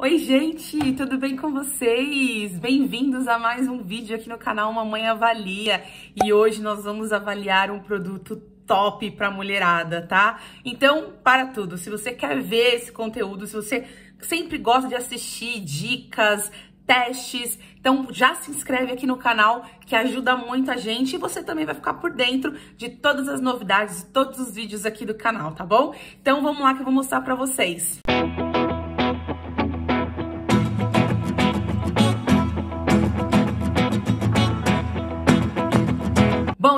Oi, gente, tudo bem com vocês? Bem-vindos a mais um vídeo aqui no canal Mamãe Avalia. E hoje nós vamos avaliar um produto top pra mulherada, tá? Então, para tudo, se você quer ver esse conteúdo, se você sempre gosta de assistir dicas, testes. Então já se inscreve aqui no canal que ajuda muito a gente e você também vai ficar por dentro de todas as novidades, todos os vídeos aqui do canal, tá bom? Então vamos lá que eu vou mostrar para vocês.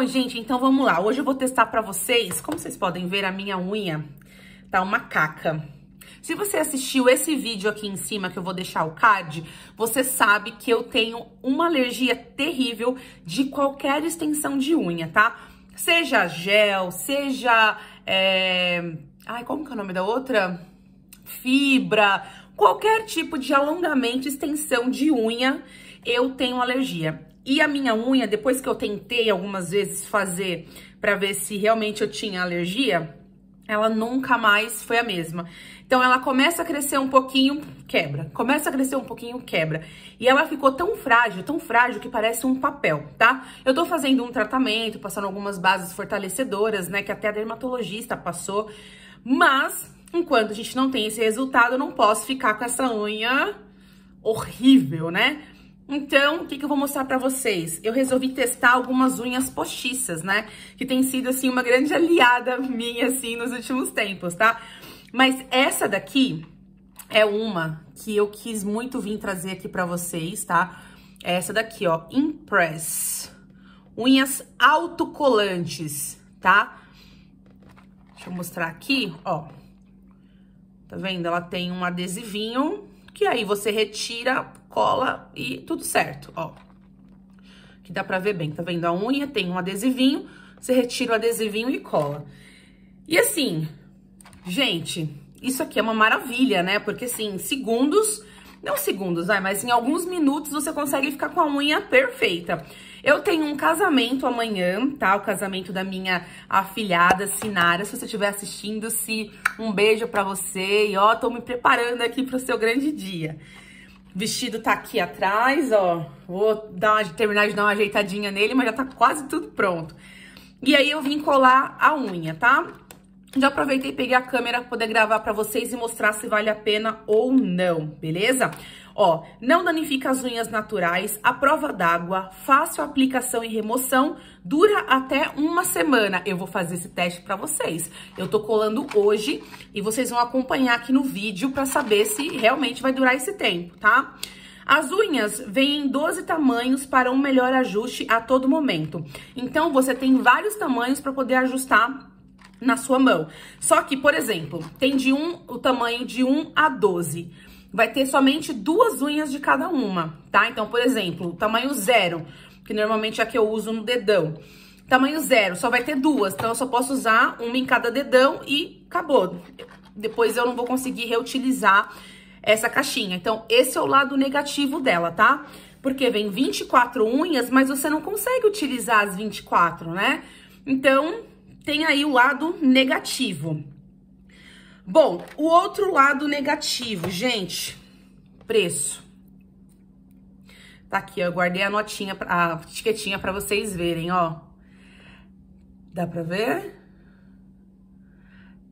Bom, gente, então vamos lá. Hoje eu vou testar pra vocês, como vocês podem ver, a minha unha tá uma caca. Se você assistiu esse vídeo aqui em cima, que eu vou deixar o card, você sabe que eu tenho uma alergia terrível de qualquer extensão de unha, tá? Seja gel, seja... É... Ai, como que é o nome da outra? Fibra, qualquer tipo de alongamento, extensão de unha, eu tenho alergia. E a minha unha, depois que eu tentei algumas vezes fazer para ver se realmente eu tinha alergia, ela nunca mais foi a mesma. Então ela começa a crescer um pouquinho, quebra. Começa a crescer um pouquinho, quebra. E ela ficou tão frágil, tão frágil que parece um papel, tá? Eu tô fazendo um tratamento, passando algumas bases fortalecedoras, né, que até a dermatologista passou, mas enquanto a gente não tem esse resultado, eu não posso ficar com essa unha horrível, né? Então, o que, que eu vou mostrar pra vocês? Eu resolvi testar algumas unhas postiças, né? Que tem sido, assim, uma grande aliada minha, assim, nos últimos tempos, tá? Mas essa daqui é uma que eu quis muito vir trazer aqui pra vocês, tá? É essa daqui, ó, Impress. Unhas autocolantes, tá? Deixa eu mostrar aqui, ó. Tá vendo? Ela tem um adesivinho que aí você retira cola e tudo certo, ó. Que dá pra ver bem, tá vendo? A unha tem um adesivinho, você retira o adesivinho e cola. E assim, gente, isso aqui é uma maravilha, né? Porque assim, segundos, não segundos, vai, mas em alguns minutos você consegue ficar com a unha perfeita. Eu tenho um casamento amanhã, tá? O casamento da minha afilhada, Sinara. Se você estiver assistindo, se um beijo pra você. E ó, tô me preparando aqui pro seu grande dia. Vestido tá aqui atrás, ó. Vou dar uma, terminar de dar uma ajeitadinha nele, mas já tá quase tudo pronto. E aí eu vim colar a unha, tá? Já aproveitei e peguei a câmera para poder gravar para vocês e mostrar se vale a pena ou não, beleza? Ó, não danifica as unhas naturais, a prova d'água, fácil aplicação e remoção, dura até uma semana. Eu vou fazer esse teste para vocês. Eu tô colando hoje e vocês vão acompanhar aqui no vídeo para saber se realmente vai durar esse tempo, tá? As unhas vêm em 12 tamanhos para um melhor ajuste a todo momento. Então, você tem vários tamanhos para poder ajustar na sua mão. Só que, por exemplo, tem de um, o tamanho de 1 a 12. Vai ter somente duas unhas de cada uma, tá? Então, por exemplo, tamanho zero, que normalmente é a que eu uso no dedão. Tamanho zero, só vai ter duas, então eu só posso usar uma em cada dedão e acabou. Depois eu não vou conseguir reutilizar essa caixinha. Então, esse é o lado negativo dela, tá? Porque vem 24 unhas, mas você não consegue utilizar as 24, né? Então, tem aí o lado negativo. Bom, o outro lado negativo, gente, preço. Tá aqui, ó, eu guardei a notinha, a etiquetinha pra vocês verem, ó. Dá pra ver?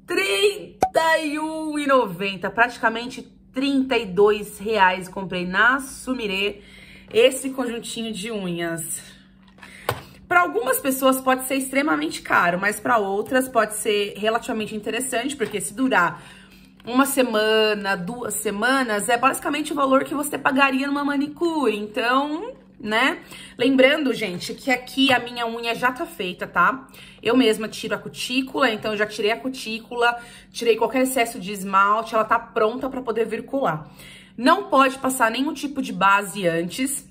R$ 31,90, praticamente R$ reais. Comprei na Sumire esse conjuntinho de unhas. Para algumas pessoas pode ser extremamente caro, mas para outras pode ser relativamente interessante, porque se durar uma semana, duas semanas, é basicamente o valor que você pagaria numa manicure. Então, né? Lembrando, gente, que aqui a minha unha já tá feita, tá? Eu mesma tiro a cutícula, então já tirei a cutícula, tirei qualquer excesso de esmalte, ela tá pronta para poder vir colar. Não pode passar nenhum tipo de base antes,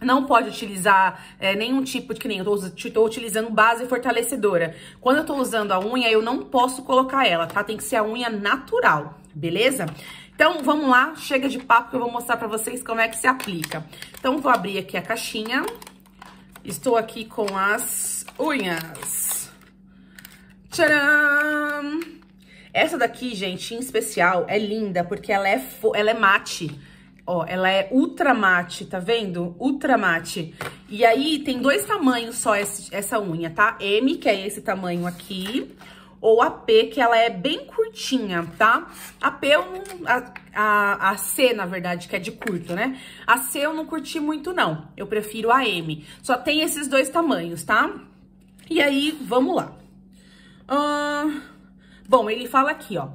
não pode utilizar é, nenhum tipo de que nem eu tô, utilizando base fortalecedora. Quando eu tô usando a unha, eu não posso colocar ela, tá? Tem que ser a unha natural, beleza? Então, vamos lá, chega de papo que eu vou mostrar pra vocês como é que se aplica. Então, vou abrir aqui a caixinha. Estou aqui com as unhas. Tcharam! Essa daqui, gente, em especial, é linda, porque ela é, ela é mate. Ó, ela é ultra mate, tá vendo? Ultra mate. E aí, tem dois tamanhos só essa unha, tá? M, que é esse tamanho aqui, ou a P, que ela é bem curtinha, tá? A P, eu não, a, a, a, C, na verdade, que é de curto, né? A C eu não curti muito, não. Eu prefiro a M. Só tem esses dois tamanhos, tá? E aí, vamos lá. Uh, bom, ele fala aqui, ó.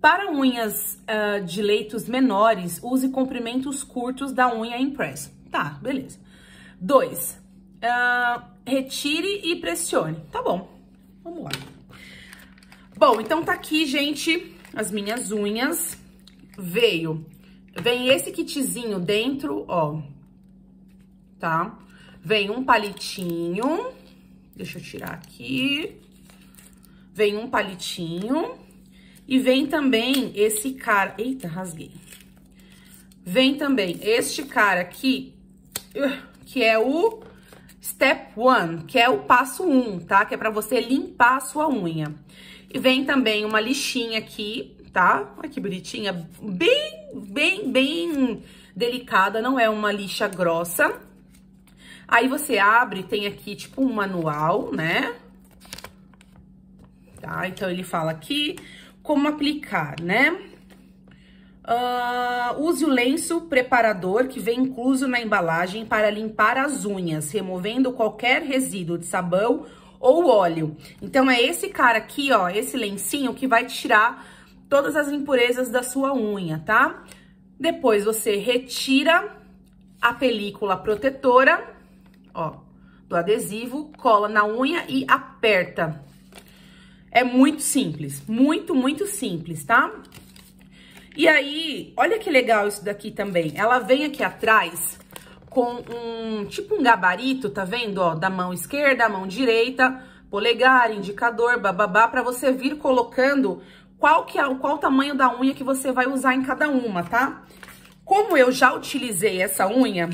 Para unhas uh, de leitos menores, use comprimentos curtos da unha impressa. Tá, beleza. Dois, uh, retire e pressione. Tá bom, vamos lá. Bom, então tá aqui, gente, as minhas unhas. Veio, vem esse kitzinho dentro, ó, tá? Vem um palitinho, deixa eu tirar aqui. Vem um palitinho e vem também esse cara... Eita, rasguei. Vem também este cara aqui, uh, que é o Step One, que é o passo 1, um, tá? Que é pra você limpar a sua unha. E vem também uma lixinha aqui, tá? Olha que bonitinha. Bem, bem, bem delicada, não é uma lixa grossa. Aí você abre, tem aqui tipo um manual, né? Tá? Então ele fala aqui como aplicar, né? Uh, use o lenço preparador que vem incluso na embalagem para limpar as unhas, removendo qualquer resíduo de sabão ou óleo. Então, é esse cara aqui, ó, esse lencinho que vai tirar todas as impurezas da sua unha, tá? Depois, você retira a película protetora, ó, do adesivo, cola na unha e aperta. É muito simples, muito, muito simples, tá? E aí, olha que legal isso daqui também. Ela vem aqui atrás com um, tipo um gabarito, tá vendo? Ó, da mão esquerda, mão direita, polegar, indicador, bababá, pra você vir colocando qual que é qual o tamanho da unha que você vai usar em cada uma, tá? Como eu já utilizei essa unha,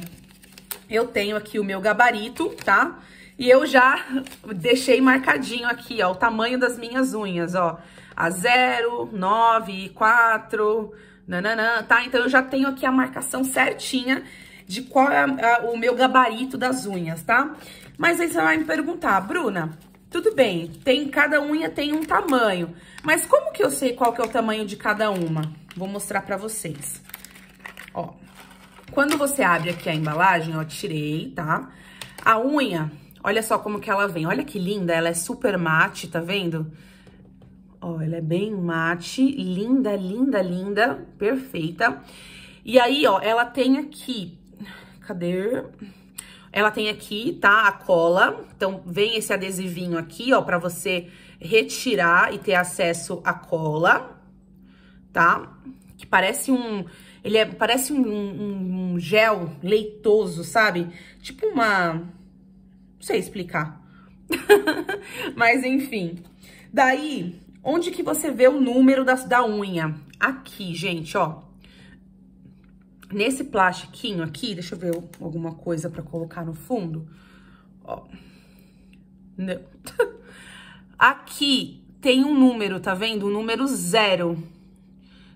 eu tenho aqui o meu gabarito, tá? E eu já deixei marcadinho aqui, ó, o tamanho das minhas unhas, ó. A 0, 9, 4, nananã, tá? Então, eu já tenho aqui a marcação certinha de qual é a, o meu gabarito das unhas, tá? Mas aí você vai me perguntar, Bruna, tudo bem, tem cada unha tem um tamanho, mas como que eu sei qual que é o tamanho de cada uma? Vou mostrar pra vocês. Ó, quando você abre aqui a embalagem, ó, tirei, tá? A unha, olha só como que ela vem. Olha que linda, ela é super mate, tá vendo? Ó, ela é bem mate, linda, linda, linda, perfeita. E aí, ó, ela tem aqui, cadê? Ela tem aqui, tá, a cola. Então, vem esse adesivinho aqui, ó, pra você retirar e ter acesso à cola, tá? Que parece um ele é, parece um, um, um gel leitoso, sabe? Tipo uma... Não sei explicar. Mas, enfim. Daí, onde que você vê o número da, da unha? Aqui, gente, ó. Nesse plastiquinho aqui, deixa eu ver alguma coisa pra colocar no fundo. Ó. Não. Aqui tem um número, tá vendo? O número zero.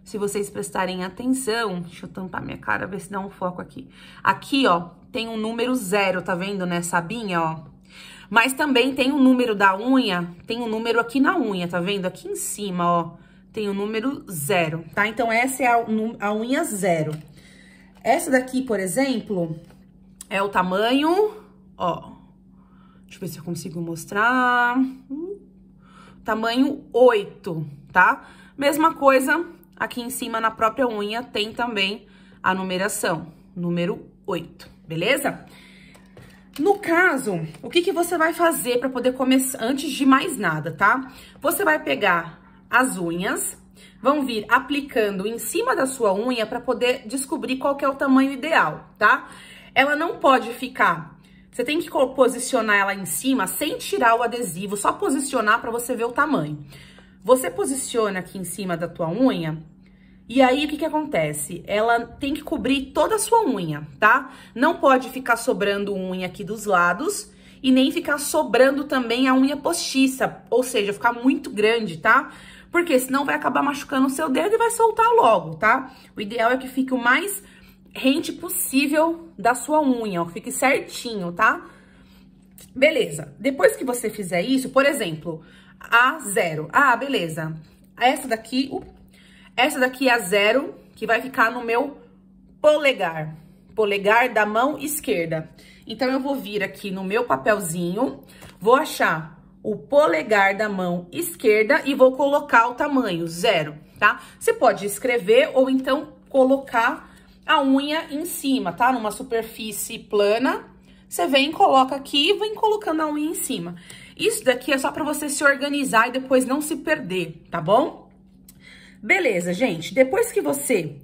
Se vocês prestarem atenção, deixa eu tampar minha cara, ver se dá um foco aqui. Aqui, ó, tem um número zero, tá vendo, nessa abinha, ó? Mas também tem o um número da unha, tem um número aqui na unha, tá vendo? Aqui em cima, ó, tem o um número zero, tá? Então, essa é a, a unha zero. Essa daqui, por exemplo, é o tamanho, ó, deixa eu ver se eu consigo mostrar, tamanho 8, tá? Mesma coisa Aqui em cima, na própria unha, tem também a numeração, número 8, beleza? No caso, o que, que você vai fazer para poder começar, antes de mais nada, tá? Você vai pegar as unhas, vão vir aplicando em cima da sua unha para poder descobrir qual é o tamanho ideal, tá? Ela não pode ficar... Você tem que posicionar ela em cima sem tirar o adesivo, só posicionar para você ver o tamanho. Você posiciona aqui em cima da tua unha e aí, o que que acontece? Ela tem que cobrir toda a sua unha, tá? Não pode ficar sobrando unha aqui dos lados e nem ficar sobrando também a unha postiça, ou seja, ficar muito grande, tá? porque senão vai acabar machucando o seu dedo e vai soltar logo, tá? O ideal é que fique o mais rente possível da sua unha, ó, que fique certinho, tá? Beleza, depois que você fizer isso, por exemplo, a zero. Ah, beleza. Essa daqui, uh, essa daqui é a zero, que vai ficar no meu polegar. Polegar da mão esquerda. Então, eu vou vir aqui no meu papelzinho, vou achar o polegar da mão esquerda e vou colocar o tamanho zero, tá? Você pode escrever ou então colocar a unha em cima, tá? Numa superfície plana, você vem, coloca aqui e vem colocando a unha em cima. Isso daqui é só pra você se organizar e depois não se perder, tá bom? Beleza, gente. Depois que você...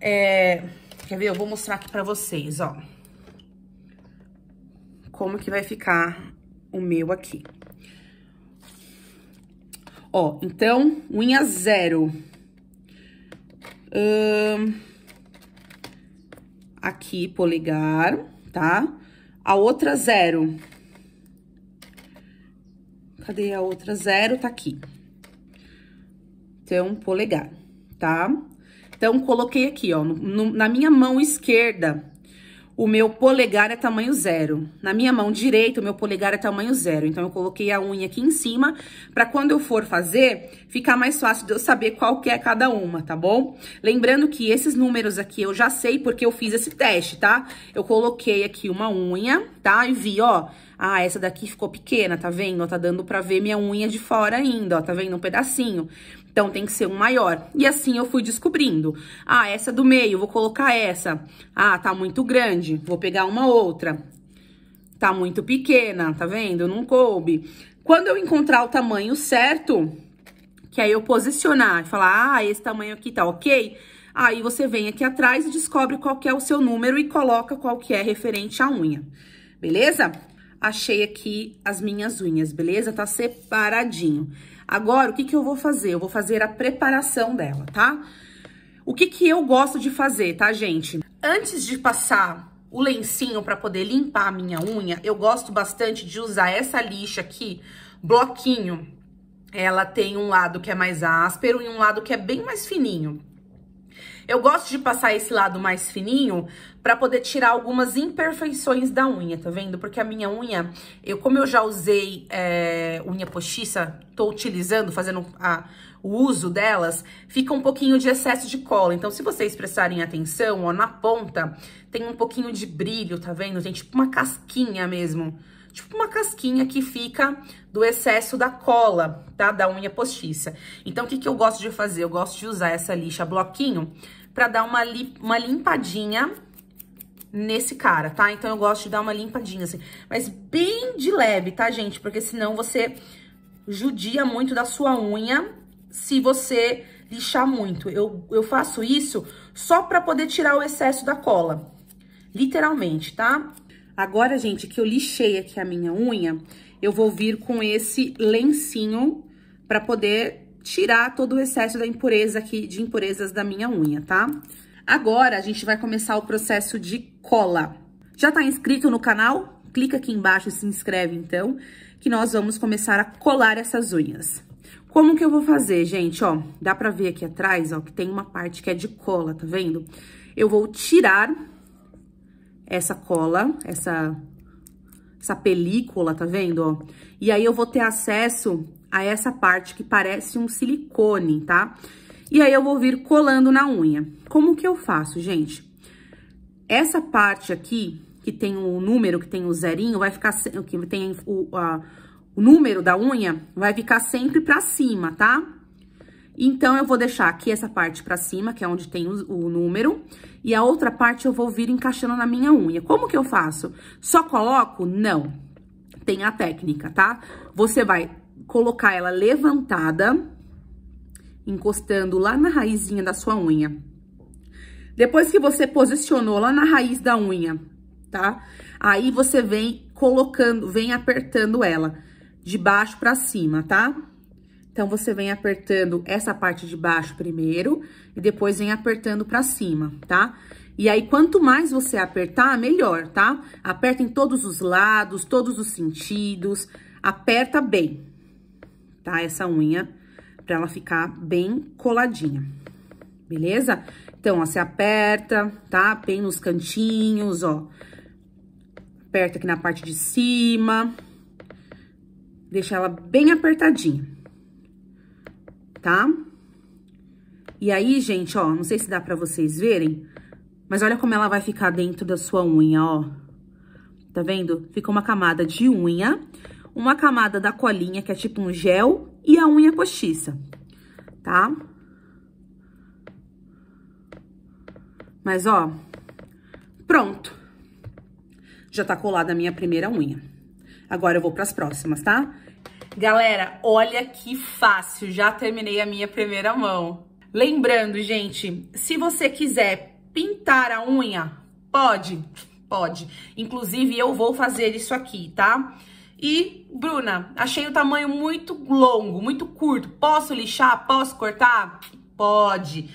É... Quer ver? Eu vou mostrar aqui pra vocês, ó. Como que vai ficar o meu aqui. Ó, então, unha zero. Hum, aqui, polegar, tá? A outra zero. Cadê a outra zero? Tá aqui. Então, polegar, tá? Então, coloquei aqui, ó, no, na minha mão esquerda, o meu polegar é tamanho zero. Na minha mão direita, o meu polegar é tamanho zero. Então, eu coloquei a unha aqui em cima, pra quando eu for fazer, ficar mais fácil de eu saber qual que é cada uma, tá bom? Lembrando que esses números aqui eu já sei porque eu fiz esse teste, tá? Eu coloquei aqui uma unha, tá? E vi, ó, ah, essa daqui ficou pequena, tá vendo? Tá dando pra ver minha unha de fora ainda, ó, tá vendo? Um pedacinho. Então, tem que ser um maior. E assim eu fui descobrindo. Ah, essa do meio, vou colocar essa. Ah, tá muito grande, vou pegar uma outra. Tá muito pequena, tá vendo? Não coube. Quando eu encontrar o tamanho certo, que aí eu posicionar e falar, ah, esse tamanho aqui tá ok, aí você vem aqui atrás e descobre qual que é o seu número e coloca qual que é referente à unha, beleza? Achei aqui as minhas unhas, beleza? Tá separadinho. Agora, o que que eu vou fazer? Eu vou fazer a preparação dela, tá? O que que eu gosto de fazer, tá, gente? Antes de passar o lencinho para poder limpar a minha unha, eu gosto bastante de usar essa lixa aqui, bloquinho. Ela tem um lado que é mais áspero e um lado que é bem mais fininho. Eu gosto de passar esse lado mais fininho para poder tirar algumas imperfeições da unha, tá vendo? Porque a minha unha, eu como eu já usei é, unha postiça, tô utilizando, fazendo a, o uso delas, fica um pouquinho de excesso de cola. Então, se vocês prestarem atenção, ó, na ponta tem um pouquinho de brilho, tá vendo? Tem tipo uma casquinha mesmo. Tipo uma casquinha que fica do excesso da cola, tá? Da unha postiça. Então, o que, que eu gosto de fazer? Eu gosto de usar essa lixa bloquinho pra dar uma, li uma limpadinha nesse cara, tá? Então, eu gosto de dar uma limpadinha, assim. Mas bem de leve, tá, gente? Porque senão você judia muito da sua unha se você lixar muito. Eu, eu faço isso só pra poder tirar o excesso da cola. Literalmente, tá? Agora, gente, que eu lixei aqui a minha unha, eu vou vir com esse lencinho pra poder tirar todo o excesso da impureza aqui, de impurezas da minha unha, tá? Agora, a gente vai começar o processo de cola. Já tá inscrito no canal? Clica aqui embaixo e se inscreve, então, que nós vamos começar a colar essas unhas. Como que eu vou fazer, gente? Ó, dá pra ver aqui atrás, ó, que tem uma parte que é de cola, tá vendo? Eu vou tirar essa cola, essa, essa película, tá vendo, ó? E aí eu vou ter acesso a essa parte que parece um silicone, tá? E aí eu vou vir colando na unha. Como que eu faço, gente? Essa parte aqui, que tem o número, que tem o zerinho, vai ficar... Que tem o, a, o número da unha, vai ficar sempre pra cima, tá? Então, eu vou deixar aqui essa parte pra cima, que é onde tem o, o, número, e a outra parte eu vou vir encaixando na minha unha. Como que eu faço? Só coloco? Não. Tem a técnica, tá? Você vai colocar ela levantada, encostando lá na raizinha da sua unha. Depois que você posicionou lá na raiz da unha, tá? Aí você vem colocando, vem apertando ela de baixo pra cima, tá? Então, você vem apertando essa parte de baixo primeiro e depois vem apertando pra cima, tá? E aí, quanto mais você apertar, melhor, tá? Aperta em todos os lados, todos os sentidos, aperta bem, tá? Essa unha pra ela ficar bem coladinha, beleza? Então, ó, você aperta, tá? Bem nos cantinhos, ó. Aperta aqui na parte de cima. Deixa ela bem apertadinha, tá? E aí, gente, ó, não sei se dá pra vocês verem, mas olha como ela vai ficar dentro da sua unha, ó. Tá vendo? Fica uma camada de unha, uma camada da colinha, que é tipo um gel, e a unha postiça, tá? Mas, ó, pronto. Já tá colada a minha primeira unha. Agora eu vou pras próximas, tá? Galera, olha que fácil, já terminei a minha primeira mão. Lembrando, gente, se você quiser pintar a unha, pode, pode. Inclusive, eu vou fazer isso aqui, tá? E, Bruna, achei o tamanho muito longo, muito curto. Posso lixar? Posso cortar? Pode.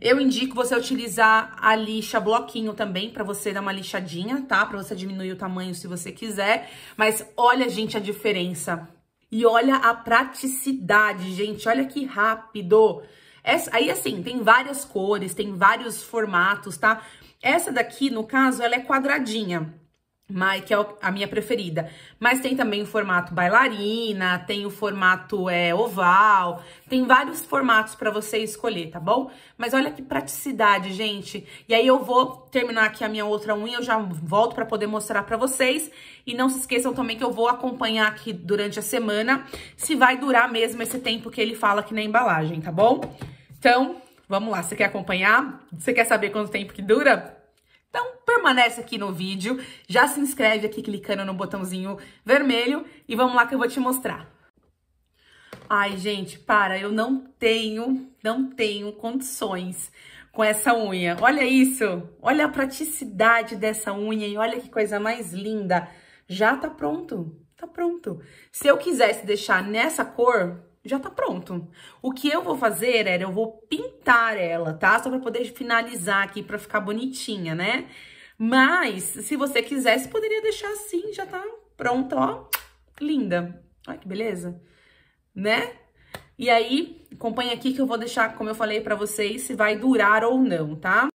Eu indico você utilizar a lixa bloquinho também, pra você dar uma lixadinha, tá? Pra você diminuir o tamanho se você quiser. Mas olha, gente, a diferença. E olha a praticidade, gente. Olha que rápido. Essa, aí, assim, tem várias cores, tem vários formatos, tá? Essa daqui, no caso, ela é quadradinha. Mas, que é a minha preferida. Mas tem também o formato bailarina, tem o formato é, oval, tem vários formatos para você escolher, tá bom? Mas olha que praticidade, gente. E aí eu vou terminar aqui a minha outra unha, eu já volto para poder mostrar para vocês. E não se esqueçam também que eu vou acompanhar aqui durante a semana se vai durar mesmo esse tempo que ele fala aqui na embalagem, tá bom? Então, vamos lá, você quer acompanhar? Você quer saber quanto tempo que dura? Então, permanece aqui no vídeo, já se inscreve aqui clicando no botãozinho vermelho e vamos lá que eu vou te mostrar. Ai, gente, para, eu não tenho, não tenho condições com essa unha. Olha isso, olha a praticidade dessa unha e olha que coisa mais linda. Já tá pronto, tá pronto. Se eu quisesse deixar nessa cor, já tá pronto. O que eu vou fazer era, eu vou pintar ela, tá? Só pra poder finalizar aqui, pra ficar bonitinha, né? Mas, se você quisesse, poderia deixar assim, já tá pronta, ó. Linda. Olha que beleza. Né? E aí, acompanha aqui que eu vou deixar, como eu falei pra vocês, se vai durar ou não, tá?